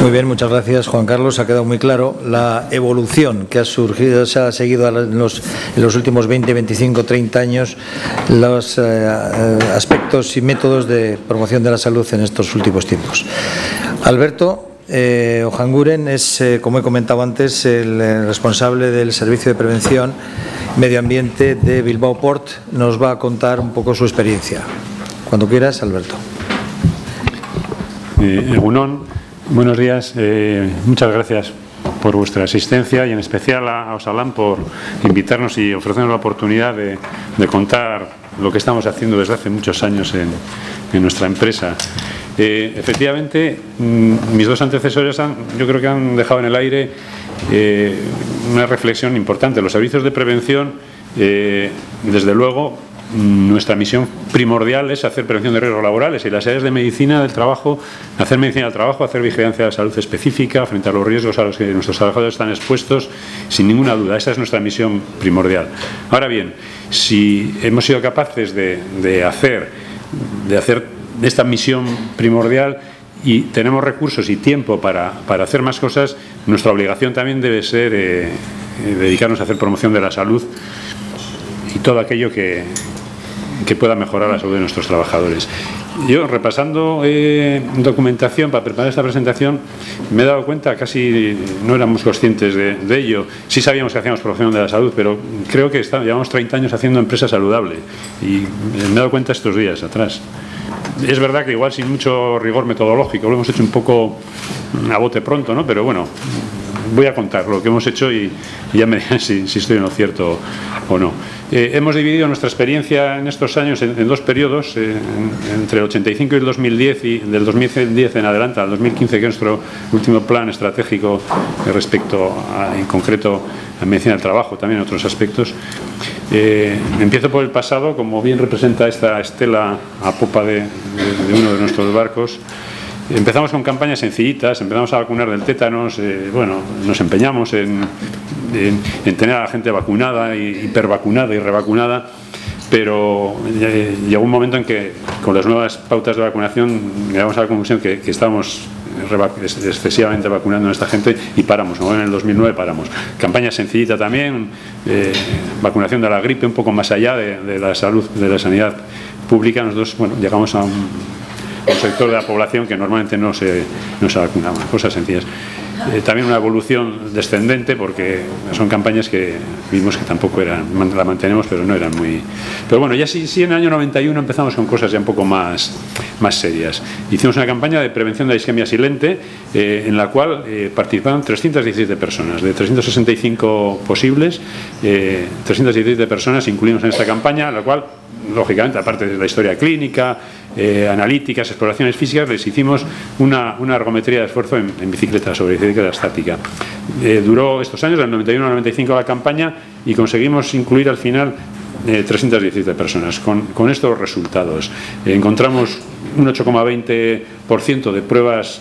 Muy bien, muchas gracias Juan Carlos. Ha quedado muy claro la evolución que ha surgido, se ha seguido en los, en los últimos 20, 25, 30 años los eh, eh, aspectos y métodos de promoción de la salud en estos últimos tiempos. Alberto, eh, Ojanguren es, eh, como he comentado antes, el, responsable del Servicio de Prevención Medio Ambiente de Bilbao Port. Nos va a contar un poco su experiencia. Cuando quieras, Alberto. Egunon, buenos días. Eh, muchas gracias por vuestra asistencia y en especial a, Osalan por invitarnos y ofrecernos la oportunidad de, contar lo que estamos haciendo desde hace muchos años en, en nuestra empresa. Eh, efectivamente, mmm, mis dos antecesores han, yo creo que han dejado en el aire eh, una reflexión importante. Los servicios de prevención, eh, desde luego, nuestra misión primordial es hacer prevención de riesgos laborales y las áreas de medicina del trabajo, hacer medicina del trabajo, hacer vigilancia de la salud específica frente a los riesgos a los que nuestros trabajadores están expuestos, sin ninguna duda. Esa es nuestra misión primordial. Ahora bien, si hemos sido capaces de, de hacer, de esta misión primordial y tenemos recursos y tiempo para, para hacer más cosas, nuestra obligación también debe ser eh, dedicarnos a hacer promoción de la salud y todo aquello que, que pueda mejorar la salud de nuestros trabajadores. Yo, repasando eh, documentación para preparar esta presentación, me he dado cuenta, casi no éramos conscientes de, de, ello. Sí sabíamos que hacíamos promoción de la salud, pero creo que está, llevamos 30 años haciendo empresa saludable. Y me he dado cuenta estos días atrás. Es verdad que igual sin mucho rigor metodológico, lo hemos hecho un poco a bote pronto, ¿no? Pero bueno, voy a contar lo que hemos hecho y, ya me dirán si, si, estoy en lo cierto o no. Eh, hemos dividido nuestra experiencia en estos años en, en dos periodos, eh, en, entre el 85 y el 2010 y del 2010 en adelante al 2015, que es nuestro último plan estratégico respecto a, en concreto a medicina del trabajo, también otros aspectos. Eh, empiezo por el pasado, como bien representa esta estela a popa de, de, de uno de nuestros barcos. Empezamos con campañas sencillitas, empezamos a vacunar del tétanos, eh, bueno, nos empeñamos en, en, en, tener a la gente vacunada, hipervacunada y revacunada, pero eh, llegó un momento en que con las nuevas pautas de vacunación llegamos a la conclusión que, que estábamos excesivamente vacunando a esta gente y paramos, ¿no? en el 2009 paramos. Campaña sencillita también, eh, vacunación de la gripe un poco más allá de, de, la salud, de la sanidad pública, nosotros bueno, llegamos a un un sector de la población que normalmente no se, no se vacunaba, cosas sencillas. Eh, también una evolución descendente porque son campañas que vimos que tampoco eran, la mantenemos pero no eran muy... Pero bueno, ya sí, sí en el año 91 empezamos con cosas ya un poco más, más serias. Hicimos una campaña de prevención de la isquemia silente eh, en la cual eh, participaron 317 personas, de 365 posibles, 317 personas incluimos en esta campaña, la cual lógicamente, aparte de la historia clínica, eh, analíticas, exploraciones físicas, les hicimos una, una ergometría de esfuerzo en, bicicleta sobre bicicleta estática. Eh, duró estos años, del 91 al 95 la campaña, y conseguimos incluir al final eh, 317 personas. Con, con estos resultados eh, encontramos un 8,20% de pruebas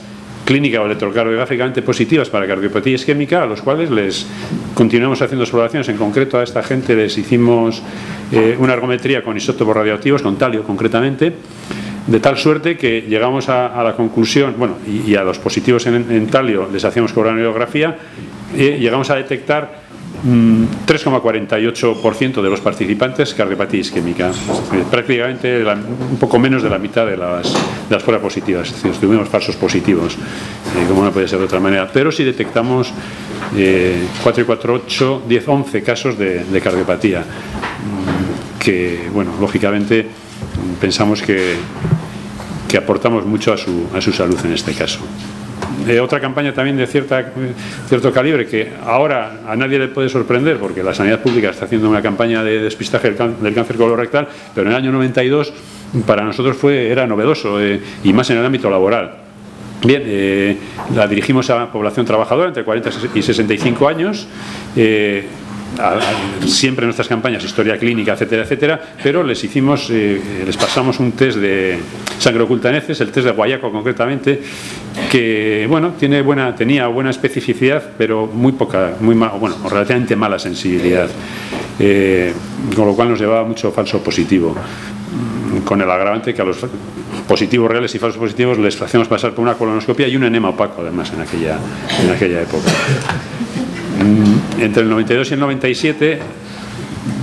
clínica o electrocardiográficamente positivas para cardiopatía isquémica, a los cuales les continuamos haciendo exploraciones. En concreto, a esta gente les hicimos eh, una ergometría con isótopos radioactivos, con talio concretamente, de tal suerte que llegamos a, la conclusión, bueno, y, a los positivos en, en talio les hacíamos coronariografía, y llegamos a detectar 3,48% de los participantes cardiopatía isquémica, prácticamente la, un poco menos de la mitad de las, de pruebas positivas, es decir, tuvimos falsos positivos, eh, como no puede ser de otra manera, pero si detectamos eh, 4 y 4, 8, 10, 11 casos de, de cardiopatía, que, bueno, lógicamente pensamos que, que aportamos mucho a su, a su salud en este caso otra campaña también de cierta, cierto calibre que ahora a nadie le puede sorprender porque la sanidad pública está haciendo una campaña de despistaje del cáncer colorectal, pero en el año 92 para nosotros fue, era novedoso eh, y más en el ámbito laboral. Bien, eh, la dirigimos a población trabajadora entre 40 y 65 años. Eh, siempre en nuestras campañas historia clínica, etcétera, etcétera, pero les hicimos, eh, les pasamos un test de sangre oculta heces, el test de Guayaco concretamente, que bueno, tiene buena, tenía buena especificidad, pero muy poca, muy mal, bueno, relativamente mala sensibilidad, eh, con lo cual nos llevaba mucho falso positivo, con el agravante que a los positivos reales y falsos positivos, les hacemos pasar por una colonoscopia y un enema opaco, además, en aquella, en aquella época. Mm, entre el 92 y el 97,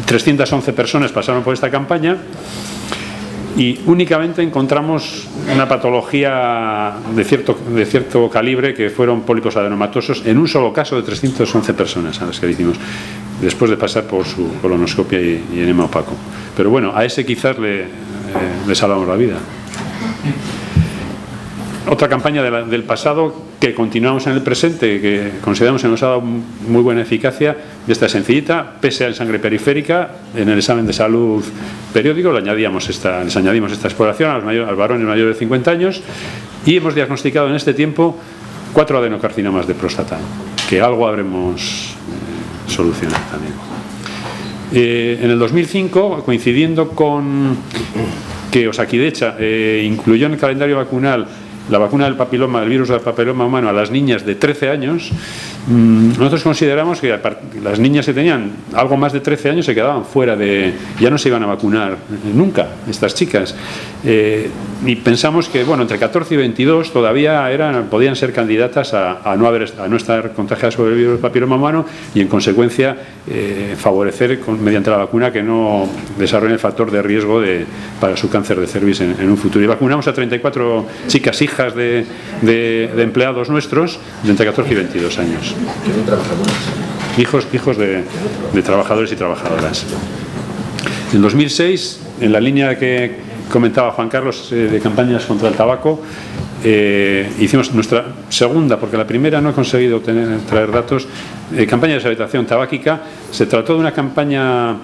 311 personas pasaron por esta campaña y únicamente encontramos una patología de cierto, de cierto calibre que fueron pólipos adenomatosos en un solo caso de 311 personas a las que le hicimos después de pasar por su colonoscopia y, enema opaco. Pero bueno, a ese quizás le, eh, le salvamos la vida. Otra campaña del pasado que continuamos en el presente, que consideramos que nos ha dado muy buena eficacia, de esta sencillita, pese a sangre periférica, en el examen de salud periódico le añadíamos esta, les añadimos esta exploración a los, varones mayores de 50 años y hemos diagnosticado en este tiempo cuatro adenocarcinomas de próstata, que algo habremos eh, solucionado también. Eh, en el 2005, coincidiendo con que Osakidecha eh, incluyó en el calendario vacunal la vacuna del papiloma, el virus del papiloma humano a las niñas de 13 años, nosotros consideramos que las niñas que tenían algo más de 13 años se quedaban fuera de, ya no se iban a vacunar nunca, estas chicas. Eh, y pensamos que, bueno, entre 14 y 22 todavía eran, podían ser candidatas a, no, haber, a no estar contagiadas por el virus papiloma humano y, en consecuencia, eh, favorecer mediante la vacuna que no desarrollen el factor de riesgo de, para su cáncer de cervix en, un futuro. Y vacunamos a 34 chicas hijas de, empleados nuestros de entre 14 y 22 años. Hijos, hijos de, trabajadores y trabajadoras. En 2006, en la línea que comentaba Juan Carlos eh, de campañas contra el tabaco, eh, hicimos nuestra segunda, porque la primera no he conseguido traer datos, eh, campaña de deshabitación tabáquica. Se trató de una campaña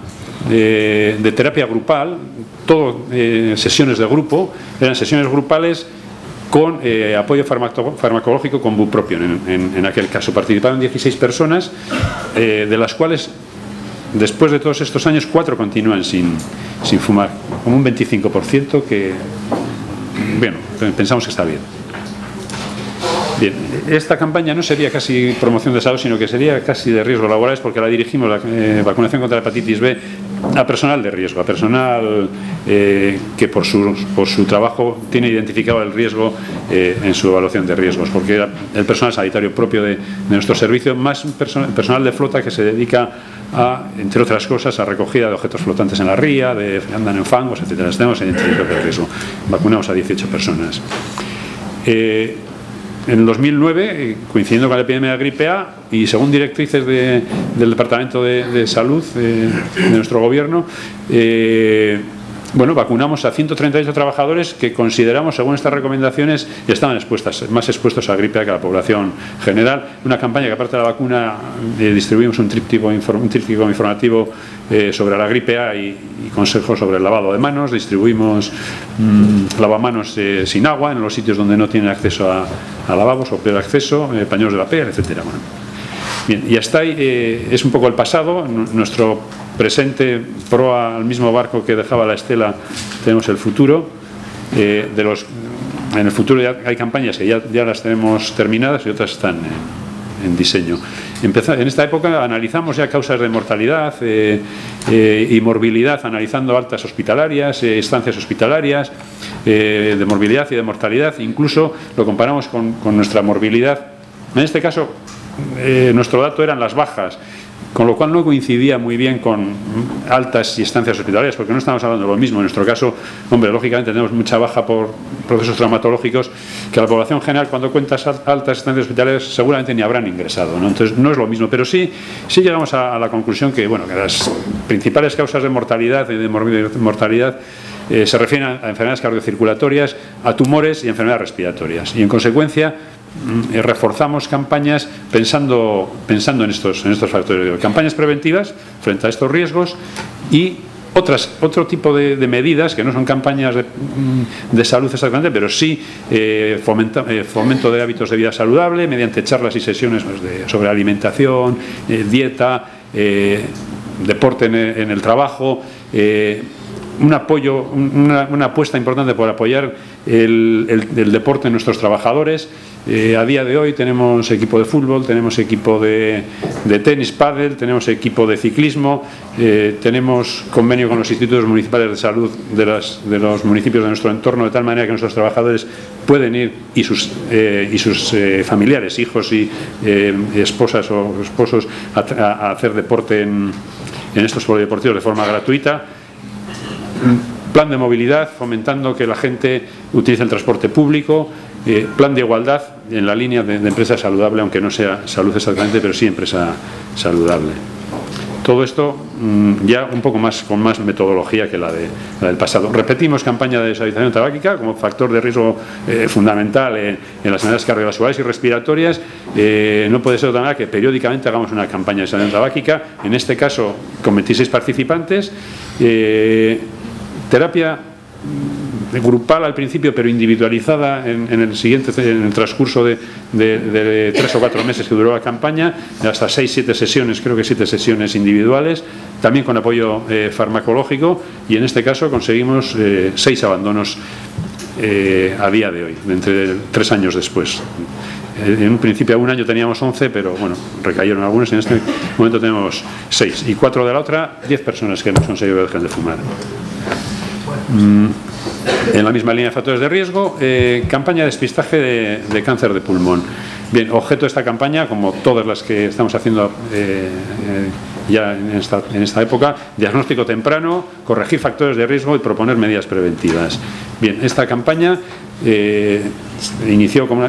de, terapia grupal, todo sesiones de grupo, eran sesiones grupales con eh, apoyo farmacológico con bupropion. En, en, aquel caso participaron 16 personas, eh, de las cuales después de todos estos años cuatro continúan sin, sin fumar, como un 25% que, bueno, pensamos que está bien. Bien, esta campaña no sería casi promoción de salud, sino que sería casi de riesgos laborales porque la dirigimos, la eh, vacunación contra la hepatitis B, a personal de riesgo, a personal eh, que por su, por su trabajo tiene identificado el riesgo eh, en su evaluación de riesgos, porque el personal sanitario propio de, nuestro servicio, más personal, personal de flota que se dedica a, entre otras cosas, a recogida de objetos flotantes en la ría, de andan en fangos, etcétera. Tenemos identificado el riesgo. Vacunamos a 18 personas. Eh, en el 2009, eh, coincidiendo con la epidemia de gripe A y según directrices del Departamento de, Salud eh, de nuestro gobierno, eh, bueno, vacunamos a 138 trabajadores que consideramos, según estas recomendaciones, estaban expuestas, más expuestos a gripe que a la población general. Una campaña que, aparte de la vacuna, distribuimos un tríptico, un informativo sobre la gripe A y, consejos sobre el lavado de manos. Distribuimos mmm, lavamanos sin agua en los sitios donde no tienen acceso a, a lavabos o el acceso, eh, paños de papel, etcétera. Bien, y hasta ahí eh, es un poco el pasado, nuestro presente proa al mismo barco que dejaba la estela, tenemos el futuro. Eh, de los, en el futuro ya hay campañas que ya, ya las tenemos terminadas y otras están en diseño. en esta época analizamos ya causas de mortalidad y morbilidad, analizando altas hospitalarias, estancias hospitalarias, eh, de morbilidad y de mortalidad, incluso lo comparamos con, nuestra morbilidad. En este caso, eh, nuestro dato eran las bajas, con lo cual no coincidía muy bien con altas y estancias hospitalarias, porque no estamos hablando de lo mismo. En nuestro caso, hombre, lógicamente tenemos mucha baja por procesos traumatológicos, que la población general, cuando cuentas altas estancias hospitalarias, seguramente ni habrán ingresado. Entonces, no es lo mismo, pero sí, sí llegamos a, la conclusión que, bueno, que las principales causas de mortalidad y de mortalidad eh, se refieren a, enfermedades cardiocirculatorias, a tumores y enfermedades respiratorias. Y en consecuencia, reforzamos campañas pensando, pensando en, estos, en estos factores. Campañas preventivas frente a estos riesgos y otras, otro tipo de, medidas que no son campañas de, mm, salud exactamente, pero sí eh, fomento de hábitos de vida saludable mediante charlas y sesiones pues, sobre alimentación, dieta, deporte en, el trabajo un apoyo, una, apuesta importante por apoyar el, deporte en nuestros trabajadores. Eh, a día de hoy tenemos equipo de fútbol, tenemos equipo de, tenis, pádel, tenemos equipo de ciclismo, eh, tenemos convenio con los institutos municipales de salud de, los municipios de nuestro entorno, de tal manera que nuestros trabajadores pueden ir y sus, eh, familiares, hijos y esposas o esposos a, hacer deporte en, en estos polideportivos de forma gratuita. Plan de movilidad, fomentando que la gente utilice el transporte público, eh, plan de igualdad en la línea de, empresa saludable, aunque no sea salud exactamente, pero sí empresa saludable. Todo esto mm, ya un poco más con más metodología que la, de, del pasado. Repetimos campaña de deshabitación tabáquica como factor de riesgo eh, fundamental en, las enfermedades cardiovasculares y respiratorias. Eh, no puede ser otra manera que periódicamente hagamos una campaña de deshabitación tabáquica, en este caso con 26 participantes. Terapia grupal al principio, pero individualizada en, el siguiente en el transcurso de, tres o cuatro meses que duró la campaña, hasta seis, siete sesiones, creo que siete sesiones individuales, también con apoyo eh, farmacológico y en este caso conseguimos eh, seis abandonos eh, a día de hoy, entre tres años después. En un principio, a un año teníamos 11, pero bueno, recayeron algunos. En este momento tenemos seis y cuatro de la otra, diez personas que hemos conseguido dejar de fumar. Mm, en la misma línea de factores de riesgo, eh, campaña de despistaje de, cáncer de pulmón. Bien, objeto de esta campaña, como todas las que estamos haciendo eh, eh, ya en esta, época, diagnóstico temprano, corregir factores de riesgo y proponer medidas preventivas. Bien, esta campaña se inició con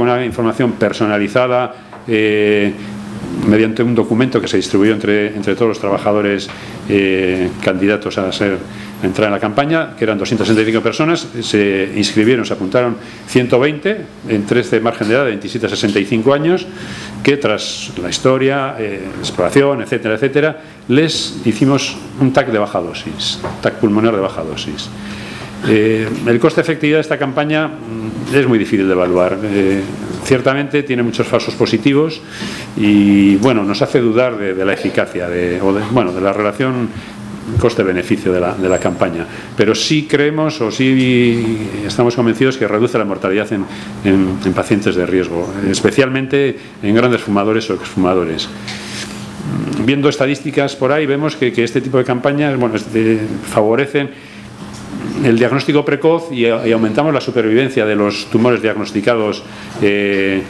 una información personalizada mediante un documento que se distribuyó entre, entre todos los trabajadores candidatos a ser entrar en la campaña, que eran 265 personas, se inscribieron, se apuntaron 120 en 13 margen de edad de 27 a 65 años, que tras la historia, eh, exploración, etcétera, etcétera, les hicimos un TAC de baja dosis, TAC pulmonar de baja dosis. Eh, el coste-efectividad de esta campaña mm, es muy difícil de evaluar. Eh, ciertamente tiene muchos falsos positivos y bueno, nos hace dudar de, la eficacia de, o bueno, de la relación coste-beneficio de la, de la, campaña. Pero sí creemos o sí estamos convencidos que reduce la mortalidad en, en, pacientes de riesgo, especialmente en grandes fumadores o exfumadores. Viendo estadísticas por ahí, vemos que, este tipo de campañas bueno, favorecen el diagnóstico precoz y, aumentamos la supervivencia de los tumores diagnosticados. Eh,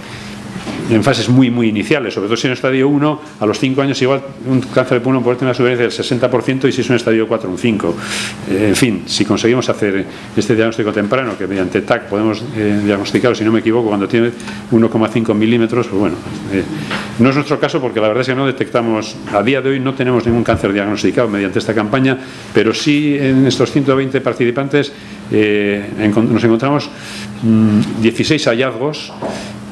en fases muy, muy iniciales, sobre todo si en estadio 1, a los 5 años igual un cáncer de pulmón puede tener una supervivencia del 60% y si es un estadio 4, un 5. Eh, en fin, si conseguimos hacer este diagnóstico temprano, que mediante TAC podemos eh, diagnosticarlo, si no me equivoco, cuando tiene 1,5 milímetros, pues bueno, no es nuestro caso porque la verdad es que no detectamos, a día de hoy no tenemos ningún cáncer diagnosticado mediante esta campaña, pero sí en estos 120 participantes nos encontramos 16 mm, hallazgos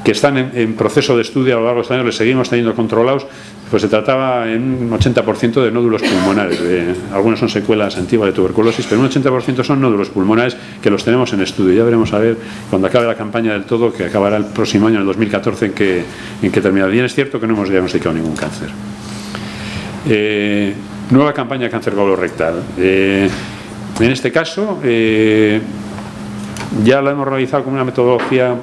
que están en, proceso de estudio a lo largo de estos años, les seguimos teniendo controlados, pues se trataba en un 80% de nódulos pulmonares. De, algunos son secuelas antiguas de tuberculosis, pero un 80% son nódulos pulmonares que los tenemos en estudio. Ya veremos a ver cuando acabe la campaña del todo, que acabará el próximo año, en el 2014, en que, en que termina. Bien es cierto que no hemos diagnosticado ningún cáncer. Eh, nueva campaña de cáncer colorectal. Eh, en este caso, eh, ya la hemos realizado con una metodología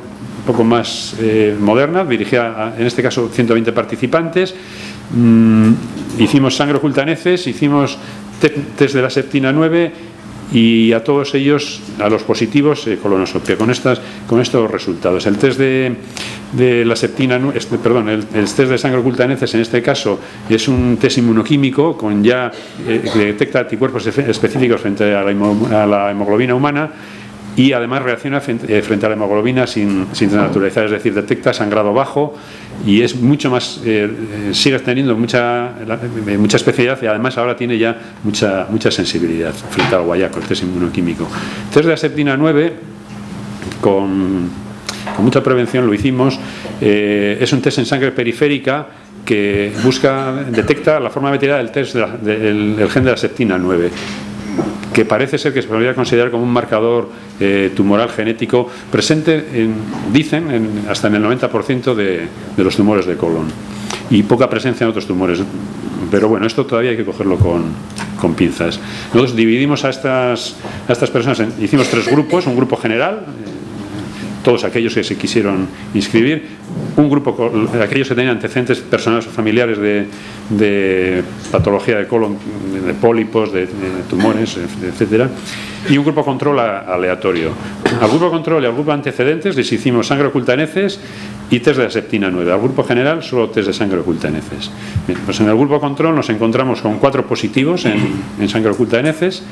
poco más eh, moderna, dirigida en este caso 120 participantes. Mm, hicimos sangre oculta en heces, hicimos test de la septina 9 y a todos ellos, a los positivos, eh, colonoscopia, con, estas, con estos resultados. El test de, de la septina, este, perdón, el, test de sangre oculta en este caso es un test inmunoquímico con ya eh, que detecta anticuerpos específicos frente a la hemoglobina humana y además reacciona eh, frente a la hemoglobina sin, sin es decir, detecta sangrado bajo y es mucho más, eh, eh, sigue teniendo mucha, mucha especialidad y además ahora tiene ya mucha, mucha sensibilidad frente al guayaco, el test inmunoquímico. test de aseptina 9, con, con mucha prevención lo hicimos, es un test en sangre periférica que busca, detecta la forma material del test del, gen de la septina 9 que parece ser que se podría considerar como un marcador eh, tumoral genético presente, en, dicen, hasta en el 90% de, los tumores de colon y poca presencia en otros tumores. Pero bueno, esto todavía hay que cogerlo con, con pinzas. Nosotros dividimos a estas, a estas personas, hicimos tres grupos, un grupo general, todos aquellos que se quisieron inscribir, un grupo de aquellos que tenían antecedentes personales o familiares de, patología de colon, de pólipos, de, tumores, etcétera, y un grupo control aleatorio. Al grupo control y al grupo antecedentes les hicimos sangre oculta en heces y test de la septina 9. Al grupo general solo test de sangre oculta en heces. pues en el grupo control nos encontramos con cuatro positivos en, sangre oculta en heces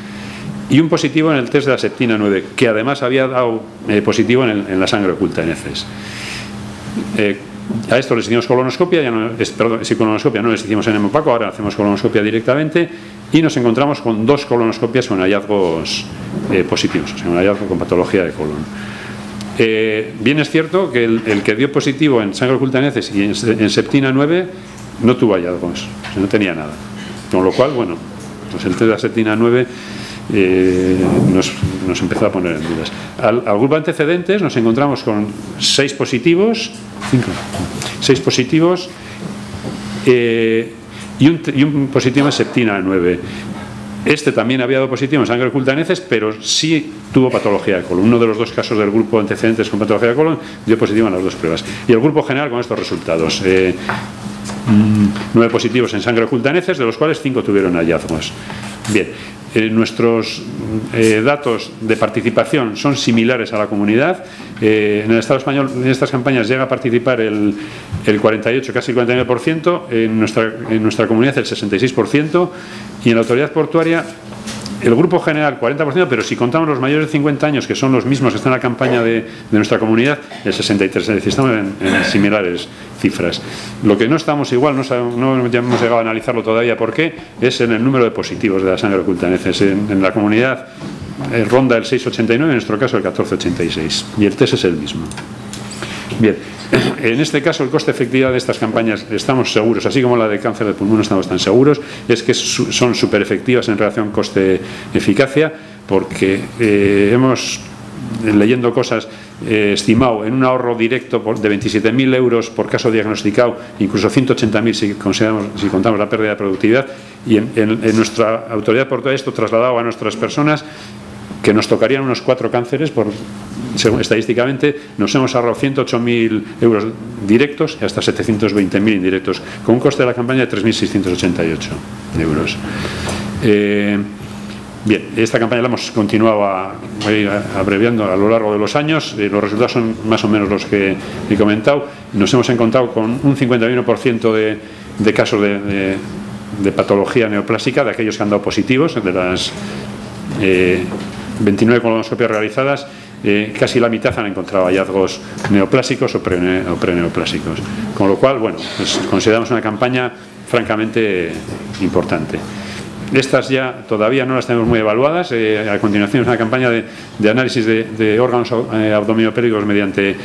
y un positivo en el test de la septina 9, que además había dado eh, positivo en, la sangre oculta en heces. Eh, a esto les hicimos colonoscopia, ya no, perdón, si colonoscopia no les hicimos en hemopaco, ahora hacemos colonoscopia directamente y nos encontramos con dos colonoscopias con hallazgos eh, positivos, o sea, un hallazgo con patología de colon. Eh, bien es cierto que el, que dio positivo en sangre oculta en y en, septina 9 no tuvo hallazgos, no tenía nada. Con lo cual, bueno, pues el test de la septina 9 eh, nos, empezó a poner en dudas. Al, grupo antecedentes nos encontramos con seis positivos, cinco, seis positivos eh, y, un, positivo en septina 9. Este también había dado positivo en sangre oculta en heces, pero sí tuvo patología de colon. Uno de los dos casos del grupo antecedentes con patología de colon dio positivo en las dos pruebas. Y el grupo general con estos resultados. Eh, mm, nueve positivos en sangre oculta en heces, de los cuales cinco tuvieron hallazgos. Bien, eh, nuestros eh, datos de participación son similares a la comunidad. Eh, en el Estado español, en estas campañas llega a participar el, el 48, casi el 49%, en nuestra, en nuestra comunidad el 66%, y en la autoridad portuaria el grupo general 40%, pero si contamos los mayores de 50 años, que son los mismos que están en la campaña de, nuestra comunidad, el 63%, es decir, estamos en, similares cifras. Lo que no estamos igual, no, hemos llegado a analizarlo todavía por qué, es en el número de positivos de la sangre oculta. En, en la comunidad eh, ronda el 6,89, en nuestro caso el 14,86, y el test es el mismo. Bien, en este caso el coste efectividad de estas campañas estamos seguros, así como la de cáncer de pulmón estamos tan seguros, es que son súper efectivas en relación coste-eficacia, porque eh, hemos, leyendo cosas, eh, estimado en un ahorro directo de 27.000 euros por caso diagnosticado, incluso 180.000 si, si contamos la pérdida de productividad, y en, nuestra autoridad por todo esto trasladado a nuestras personas que nos tocarían unos cuatro cánceres por estadísticamente nos hemos ahorrado 108.000 euros directos y hasta 720.000 indirectos, con un coste de la campaña de 3.688 euros. Eh, bien, esta campaña la hemos continuado a, abreviando a lo largo de los años. Eh, los resultados son más o menos los que he comentado. Nos hemos encontrado con un 51% de, casos de, de, patología neoplásica, de aquellos que han dado positivos, de las 29 eh, colonoscopias realizadas eh, casi la mitad han encontrado hallazgos neoplásicos o, preneoplásicos. Con lo cual, bueno, pues consideramos una campaña francamente importante. Estas ya todavía no las tenemos muy evaluadas. Eh, a continuación es una campaña de, análisis de, órganos eh, mediante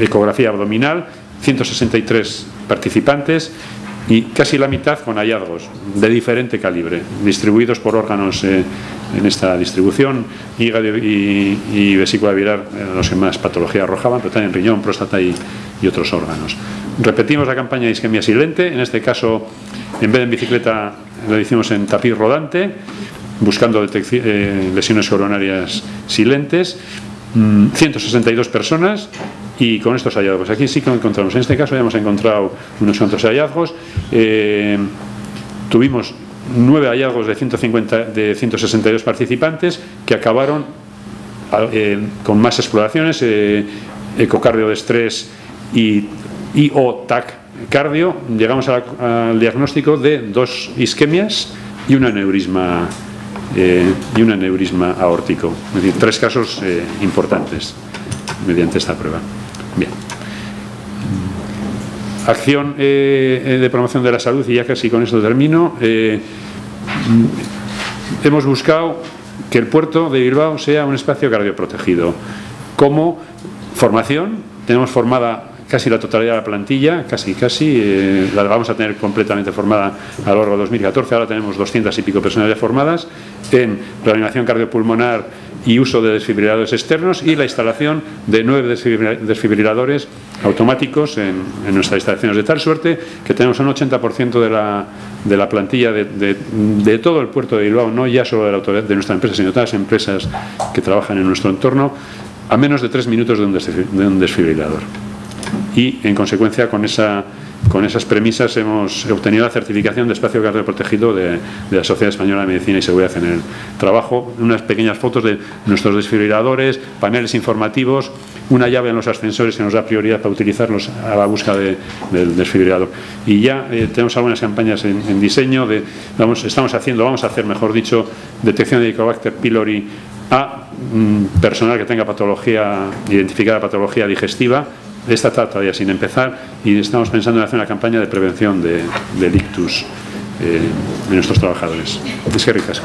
ecografía abdominal, 163 participantes y casi la mitad con hallazgos de diferente calibre, distribuidos por órganos eh, en esta distribución, hígado y, vesícula viral, eh, los que más patología arrojaban, pero también riñón, próstata y, otros órganos. Repetimos la campaña de isquemia silente, en este caso, en vez de en bicicleta, lo hicimos en tapiz rodante, buscando eh, lesiones coronarias silentes, 162 mm, personas y con estos hallazgos. Aquí sí que encontramos, en este caso ya hemos encontrado unos cuantos hallazgos. Eh, tuvimos nueve hallazgos de, 150, de 162 participantes que acabaron eh, con más exploraciones, eh, ecocardio de estrés y, o TAC cardio. Llegamos al diagnóstico de dos isquemias y una neurisma y un aneurisma aórtico. Es decir, tres casos importantes mediante esta prueba. Bien. Acción eh, eh, de promoción de la salud, y ya casi con esto termino. Eh, hemos buscado que el puerto de Bilbao sea un espacio cardioprotegido. Como formación, tenemos formada casi la totalidad de la plantilla, casi, casi, eh, la vamos a tener completamente formada a lo largo de 2014. Ahora tenemos 200 y pico personas ya formadas en reanimación cardiopulmonar y uso de desfibriladores externos y la instalación de nueve desfibriladores automáticos en, nuestras instalaciones, de tal suerte que tenemos un 80% de la, de la plantilla de, todo el puerto de Bilbao, no ya solo de, la de nuestra empresa, sino de todas las empresas que trabajan en nuestro entorno, a menos de tres minutos de un desfibrilador. Y, en consecuencia, con esa con esas premisas hemos obtenido la certificación de espacio cardioprotegido de, de la Sociedad Española de Medicina y Seguridad en el Trabajo, unas pequeñas fotos de nuestros desfibriladores, paneles informativos, una llave en los ascensores que nos da prioridad para utilizarlos a la búsqueda del desfibrilador. Y ya eh, tenemos algunas campañas en, diseño, de, vamos, estamos haciendo, vamos a hacer, mejor dicho, detección de Helicobacter pylori a mm, personal que tenga patología, identificada patología digestiva esta está todavía sin empezar y estamos pensando en hacer una campaña de prevención de, del ictus eh, de nuestros trabajadores. Es que ricas.